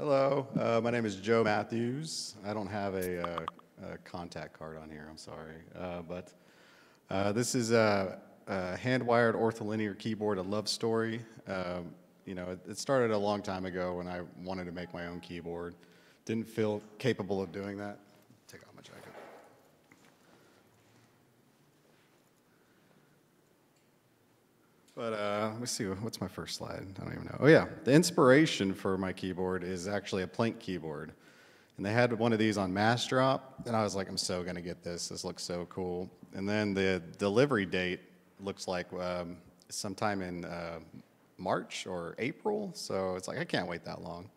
Hello, uh, my name is Joe Matthews. I don't have a, uh, a contact card on here, I'm sorry. Uh, but uh, this is a, a hand-wired ortholinear keyboard, a love story. Um, you know, it, it started a long time ago when I wanted to make my own keyboard. Didn't feel capable of doing that. Take off my jacket. But uh, let me see, what's my first slide? I don't even know. Oh, yeah. The inspiration for my keyboard is actually a Planck keyboard. And they had one of these on Massdrop, and I was like, I'm so going to get this. This looks so cool. And then the delivery date looks like um, sometime in uh, March or April. So it's like, I can't wait that long.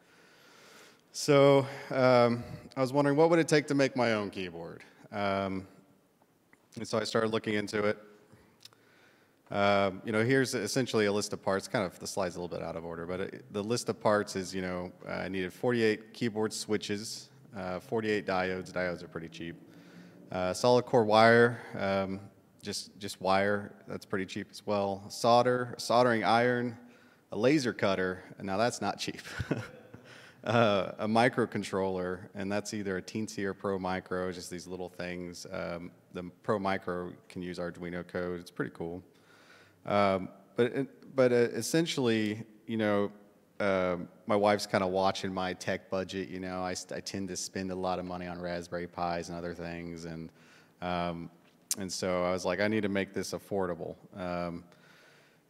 So um, I was wondering, what would it take to make my own keyboard? Um, and so I started looking into it. Um, you know, here's essentially a list of parts. Kind of the slide's a little bit out of order, but it, the list of parts is, you know, I needed 48 keyboard switches, uh, 48 diodes. Diodes are pretty cheap. Uh, solid core wire, um, just just wire. That's pretty cheap as well. Solder, soldering iron, a laser cutter. Now that's not cheap. uh, a microcontroller, and that's either a Teensy or Pro Micro. Just these little things. Um, the Pro Micro can use Arduino code. It's pretty cool. Um, but but uh, essentially, you know, uh, my wife's kind of watching my tech budget. You know, I, I tend to spend a lot of money on Raspberry Pis and other things, and um, and so I was like, I need to make this affordable. Um,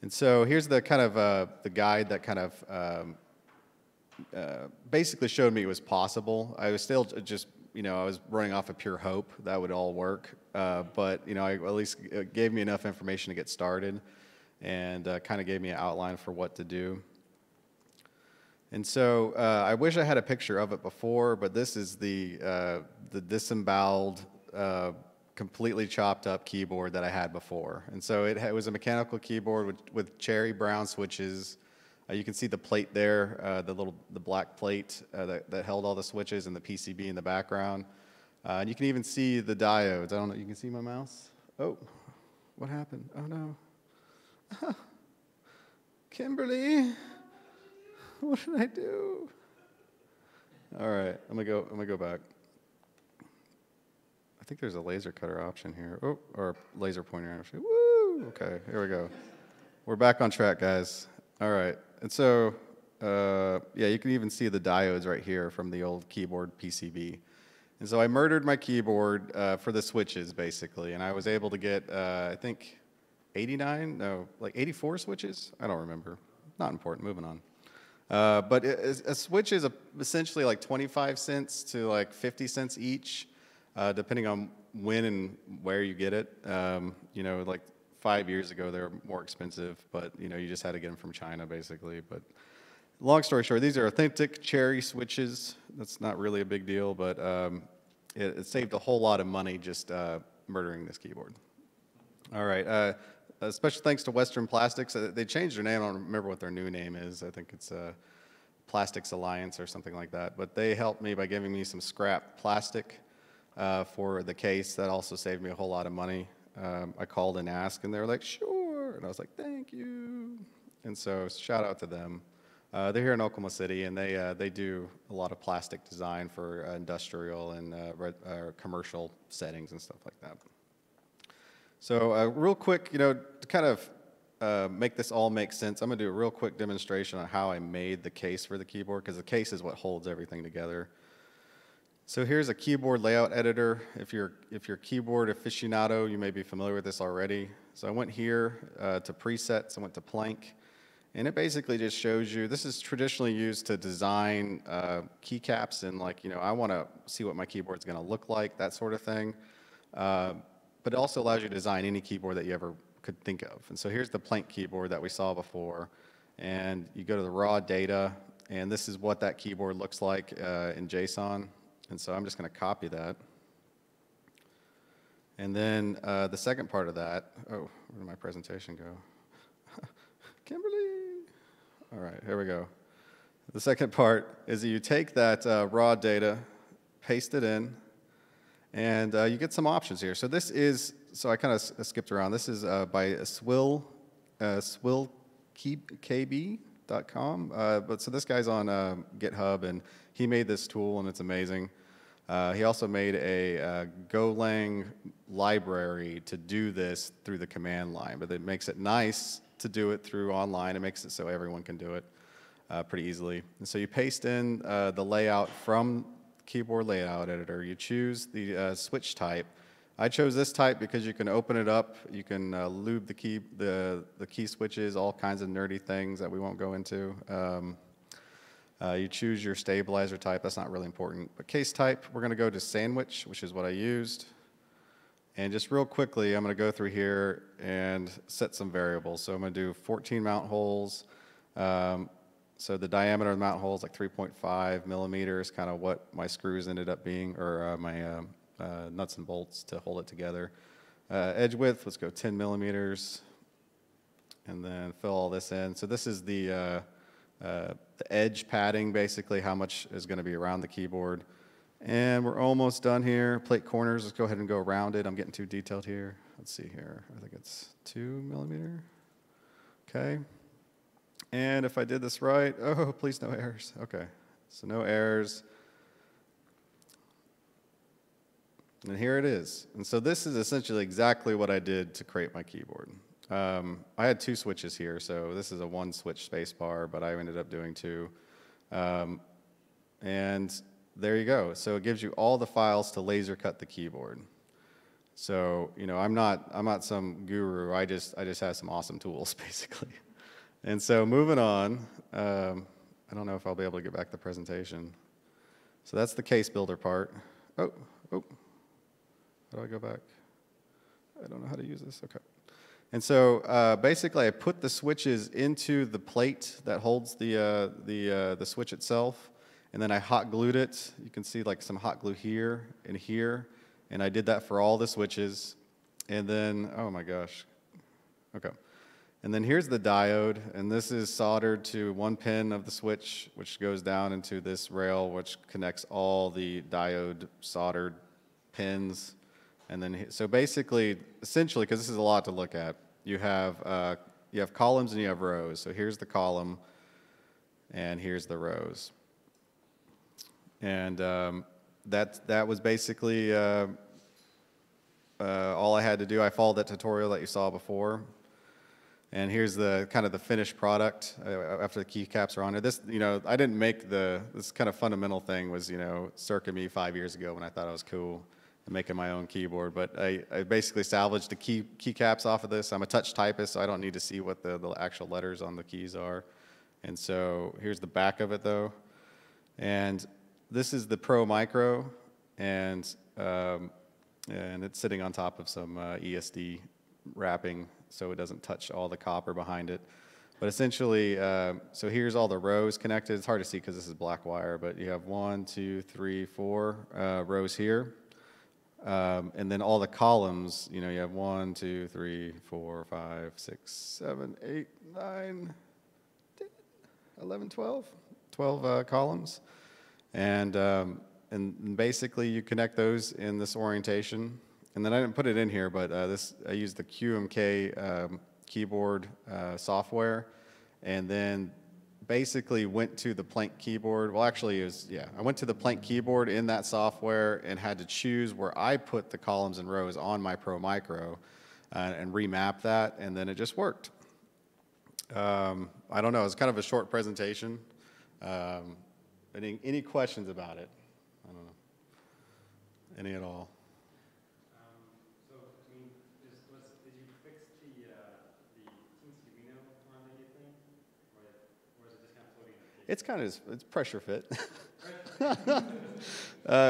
and so here's the kind of uh, the guide that kind of um, uh, basically showed me it was possible. I was still just you know, I was running off of pure hope that would all work. Uh, but, you know, I, at least it gave me enough information to get started and uh, kind of gave me an outline for what to do. And so uh, I wish I had a picture of it before, but this is the, uh, the disemboweled, uh, completely chopped up keyboard that I had before. And so it, it was a mechanical keyboard with, with cherry brown switches. Uh, you can see the plate there, uh, the little the black plate that, that held all the switches and the PCB in the background. and you can even see the diodes. I don't know, you can see my mouse? Oh, what happened? Oh no. Kimberly, what did I do? All right, I'm gonna go. I'm gonna go back. I think there's a laser cutter option here. Oh, or laser pointer option. Woo! Okay, here we go. We're back on track, guys. All right, and so uh, yeah, you can even see the diodes right here from the old keyboard PCB. And so I murdered my keyboard uh, for the switches, basically, and I was able to get, uh, I think, 89, no, like 84 switches? I don't remember. Not important, moving on. Uh, but a switch is a, essentially like 25 cents to like 50 cents each, uh, depending on when and where you get it. Um, you know, like five years ago, they were more expensive, but you know, you just had to get them from China basically. But long story short, these are authentic cherry switches. That's not really a big deal, but um, it, it, saved a whole lot of money just uh, murdering this keyboard. All right. Uh, special thanks to Western Plastics. Uh, they changed their name. I don't remember what their new name is. I think it's uh, Plastics Alliance or something like that. But they helped me by giving me some scrap plastic uh, for the case. That also saved me a whole lot of money. Um, I called and asked, and they were like, sure. And I was like, thank you. And so shout out to them. Uh, they're here in Oklahoma City, and they uh, they do a lot of plastic design for uh, industrial and uh, uh, commercial settings and stuff like that. So real quick, you know, to kind of uh, make this all make sense, I'm going to do a real quick demonstration on how I made the case for the keyboard, because the case is what holds everything together. So here's a keyboard layout editor. If you're, if you're keyboard aficionado, you may be familiar with this already. So I went here uh, to presets, I went to Planck, and it basically just shows you, this is traditionally used to design uh, keycaps and like, you know, I want to see what my keyboard's going to look like, that sort of thing. Uh, but it also allows you to design any keyboard that you ever could think of. And so here's the Planck keyboard that we saw before. And you go to the raw data, and this is what that keyboard looks like uh, in JSON. And so I'm just going to copy that. And then uh, the second part of that, oh, where did my presentation go? Kimberly. All right, here we go. The second part is that you take that uh, raw data, paste it in, and uh, you get some options here. So this is, so I kind of skipped around. This is uh, by Swill, uh, Swill KB. com. Uh, but so this guy's on uh, GitHub, and he made this tool, and it's amazing. Uh, he also made a uh, Golang library to do this through the command line, but it makes it nice to do it through online. It makes it so everyone can do it uh, pretty easily. And so you paste in uh, the layout from keyboard layout editor. You choose the uh, switch type. I chose this type because you can open it up, you can uh, lube the key, the, the key switches, all kinds of nerdy things that we won't go into. Um, uh, you choose your stabilizer type, that's not really important. But case type, we're gonna go to sandwich, which is what I used. And just real quickly, I'm gonna go through here and set some variables. So I'm gonna do 14 mount holes. Um, so the diameter of the mount hole is like 3.5 millimeters, kind of what my screws ended up being, or uh, my um, uh, nuts and bolts to hold it together. Uh, edge width, let's go 10 millimeters, and then fill all this in. So this is the, uh, uh, the edge padding, basically, how much is going to be around the keyboard. And we're almost done here. Plate corners, let's go ahead and go around it. I'm getting too detailed here. Let's see here. I think it's two millimeter. Okay. And if I did this right, oh, please no errors. Okay. So no errors. And here it is. And so this is essentially exactly what I did to create my keyboard. Um, I had two switches here, so this is a one switch spacebar, but I ended up doing two. Um, and there you go. So it gives you all the files to laser cut the keyboard. So, you know, I'm not, I'm not some guru. I just, I just have some awesome tools, basically. And so moving on, um, I don't know if I'll be able to get back the presentation. So that's the case builder part. Oh, oh, how do I go back? I don't know how to use this. Okay. And so uh, basically, I put the switches into the plate that holds the, uh, the, uh, the switch itself, and then I hot glued it. You can see like some hot glue here and here, and I did that for all the switches. And then, oh my gosh. Okay. And then here's the diode, and this is soldered to one pin of the switch, which goes down into this rail, which connects all the diode soldered pins and then, so basically, essentially, because this is a lot to look at, you have, uh, you have columns and you have rows. So here's the column, and here's the rows. And um, that, that was basically uh, uh, all I had to do. I followed that tutorial that you saw before. And here's the kind of the finished product uh, after the keycaps are on there. This, you know, I didn't make the, this kind of fundamental thing was, you know, circa me five years ago when I thought I was cool making my own keyboard. But I, I basically salvaged the key keycaps off of this. I'm a touch typist, so I don't need to see what the, the actual letters on the keys are. And so here's the back of it though. And this is the Pro Micro, and um, and it's sitting on top of some uh, ESD wrapping, so it doesn't touch all the copper behind it. But essentially, uh, so here's all the rows connected. It's hard to see because this is black wire, but you have one, two, three, four uh, rows here. Um, and then all the columns, you know, you have one, two, three, four, five, six, seven, eight, nine, 10, 11, 12, 12 uh, columns. And, um, and basically you connect those in this orientation. And then I didn't put it in here, but uh, this I used the QMK um, keyboard uh, software. And then basically went to the Planck keyboard. Well, actually, it was, yeah, I went to the Planck keyboard in that software and had to choose where I put the columns and rows on my Pro Micro uh, and remap that, and then it just worked. Um, I don't know, it's kind of a short presentation. Um, any, any questions about it? I don't know. Any at all? It's kind of it's pressure fit. uh,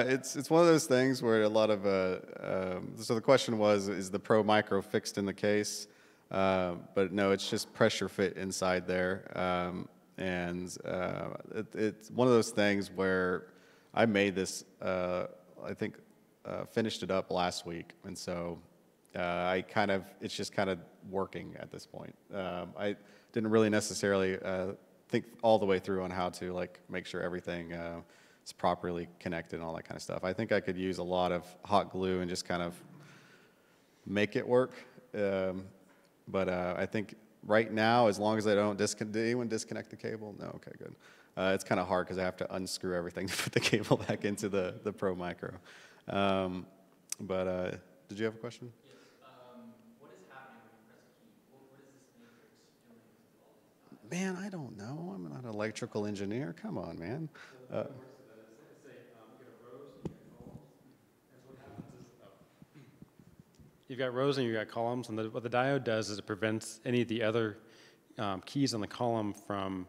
it's it's one of those things where a lot of uh, um, so the question was is the Pro Micro fixed in the case, uh, but no, it's just pressure fit inside there, um, and uh, it, it's one of those things where I made this. Uh, I think uh, finished it up last week, and so I kind of it's just kind of working at this point. Um, I didn't really necessarily think all the way through on how to like make sure everything uh, is properly connected and all that kind of stuff. I think I could use a lot of hot glue and just kind of make it work. Um, but uh, I think right now, as long as I don't disconnect, did anyone disconnect the cable? No, okay, good. Uh, it's kind of hard because I have to unscrew everything to put the cable back into the, the Pro Micro. Um, but uh, did you have a question? Man, I don't know. I'm not an electrical engineer. Come on, man. Uh, You've got rows and you've got columns, and the, what the diode does is it prevents any of the other um, keys on the column from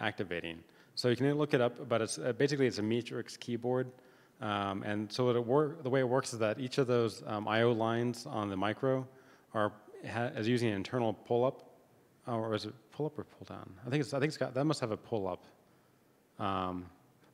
activating. So you can look it up, but it's uh, basically it's a matrix keyboard. Um, and so it work, the way it works is that each of those um, I/O lines on the micro are ha, is using an internal pull-up, or is it pull-up or pull-down? I think it's I think it's got that must have a pull-up, um,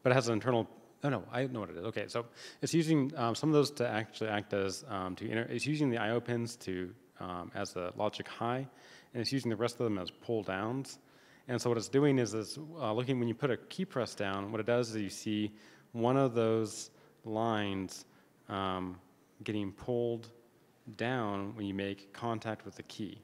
but it has an internal Oh no, I know what it is. Okay, so it's using um, some of those to actually act as um, to inter- it's using the I/O pins to um, as the logic high, and it's using the rest of them as pull downs. And so what it's doing is it's uh, looking when you put a key press down. What it does is you see one of those lines um, getting pulled down when you make contact with the key,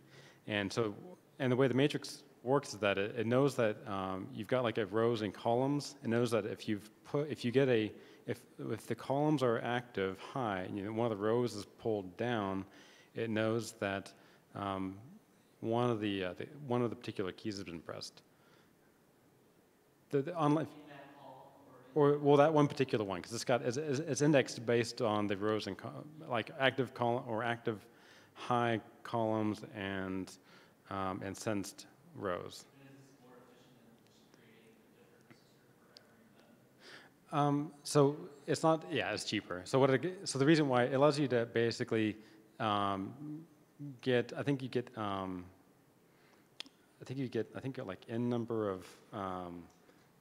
and so and the way the matrix works is that it, it knows that um, you've got like a rows and columns. It knows that if you've put, if you get a, if, if the columns are active high, you know, one of the rows is pulled down, it knows that um, one of the, uh, the, one of the particular keys has been pressed. The, the online, or well, that one particular one, because it's got it's, it's indexed based on the rows and like active column or active high columns and um, and sensed rows. Um, so it's not, yeah, it's cheaper. So what? It, so the reason why it allows you to basically um, get, I think you get, um, I think you get, I think like n number of um,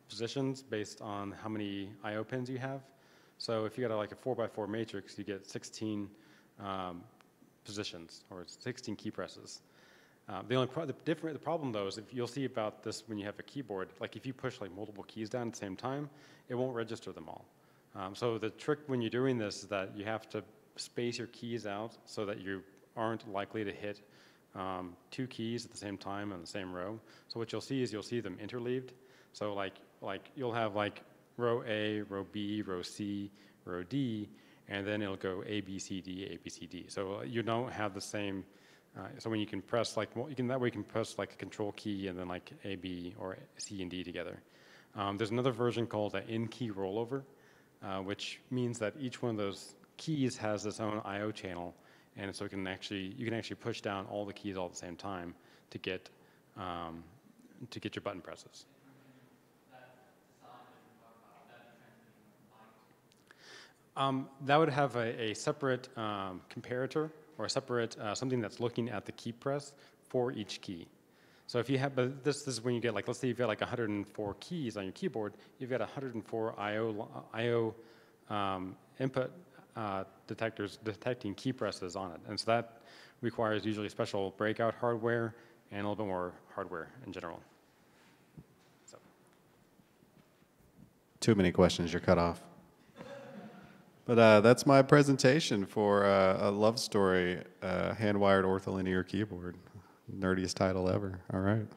positions based on how many I/O pins you have. So if you got a, like a four by four matrix, you get 16 um, positions or 16 key presses. Uh, the only pro- the different the problem though is if you'll see about this when you have a keyboard, like if you push like multiple keys down at the same time, it won't register them all. Um, so the trick when you're doing this is that you have to space your keys out so that you aren't likely to hit um, two keys at the same time in the same row. So what you'll see is you'll see them interleaved. So like like you'll have like row A, row B, row C, row D, and then it'll go A B C D A B C D. So uh, you don't have the same uh, so when you can press like, you can that way you can press like a control key and then like A, B, or C and D together. Um, there's another version called an n-key rollover, uh, which means that each one of those keys has its own I/O channel, and so it can actually you can actually push down all the keys all at the same time to get um, to get your button presses. Um, that would have a, a separate um, comparator or a separate uh, something that's looking at the key press for each key. So if you have, but this, this is when you get like, let's say you've got like 104 keys on your keyboard, you've got 104 I/O I/O um, input uh, detectors detecting key presses on it, and so that requires usually special breakout hardware and a little bit more hardware in general. So. Too many questions. You're cut off. But uh, that's my presentation for uh, a love story, uh, hand-wired ortholinear keyboard. Nerdiest title ever. All right.